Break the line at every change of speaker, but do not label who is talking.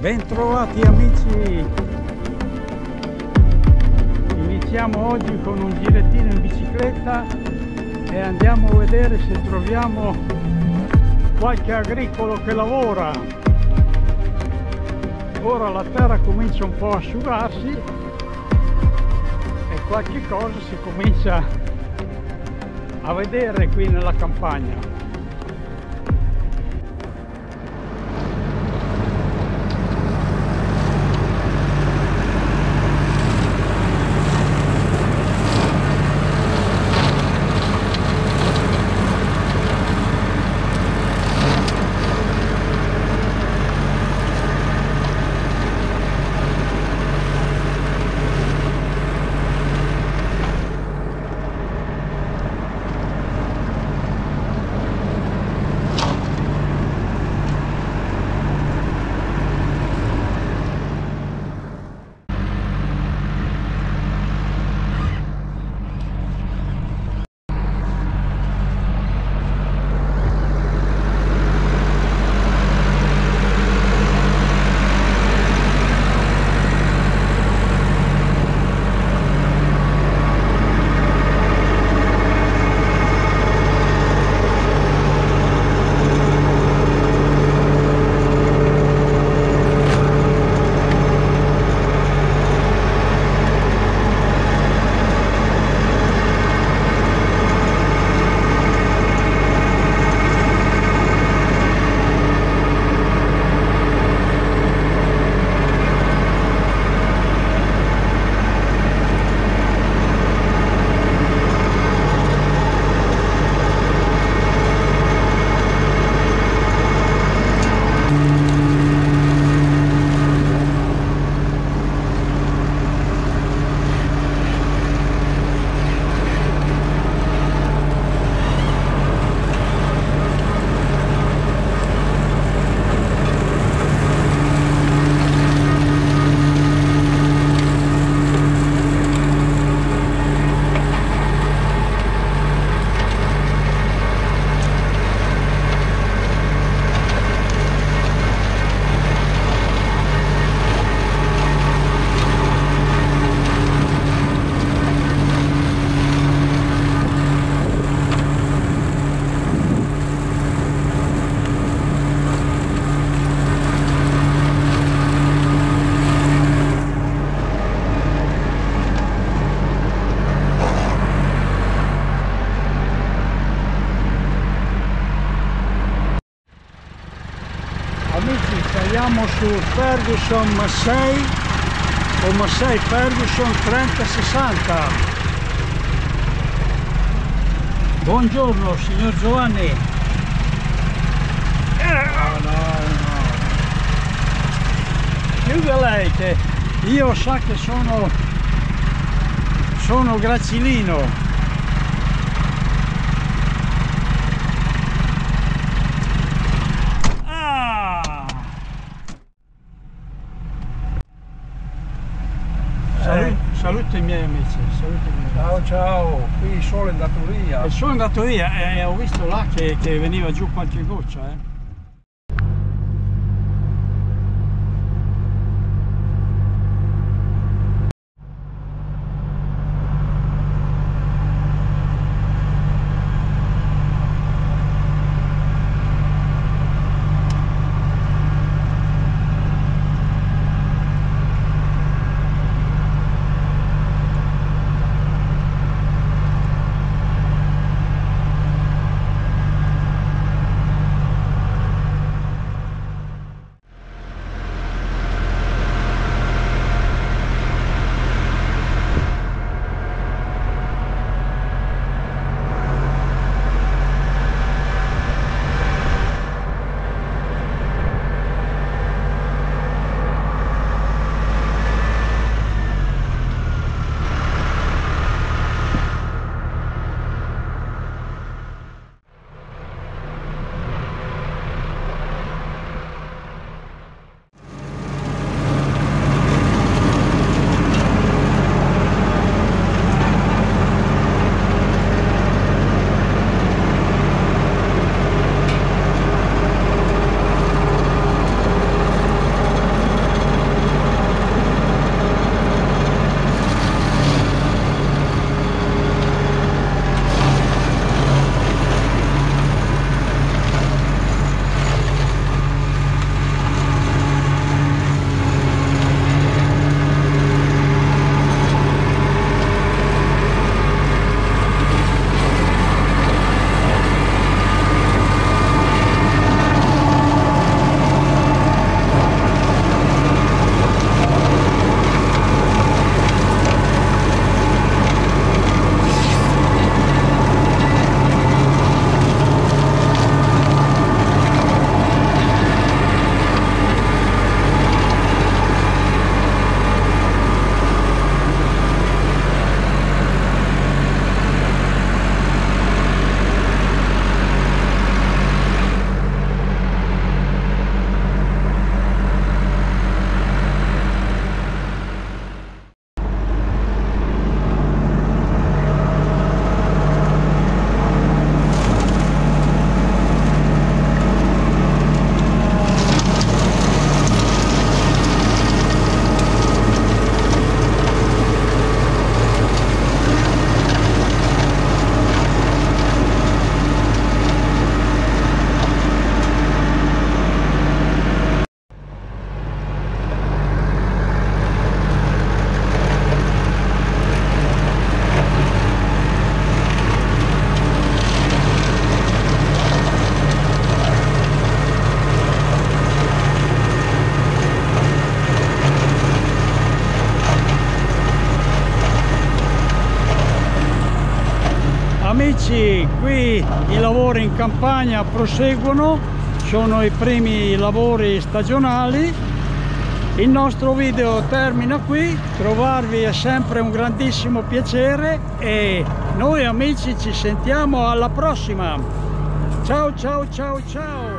Bentrovati amici! Iniziamo oggi con un girettino in bicicletta e andiamo a vedere se troviamo qualche agricolo che lavora. Ora la terra comincia un po' a asciugarsi e qualche cosa si comincia a vedere qui nella campagna. Saliamo su Ferguson Massey o Massey Ferguson 3060. Buongiorno signor Giovanni. No, no, no. Chiuda lei che io sa che sono sono grazzilino. Salu- saluto i miei amici, i miei amici.
Ciao ciao, qui il sole è andato via.
E sono andato via e ho visto là che, che veniva giù qualche goccia. Eh. Qui i lavori in campagna proseguono sono i primi lavori stagionali. Il nostro video termina qui. Trovarvi è sempre un grandissimo piacere e noi amici ci sentiamo alla prossima. Ciao ciao ciao ciao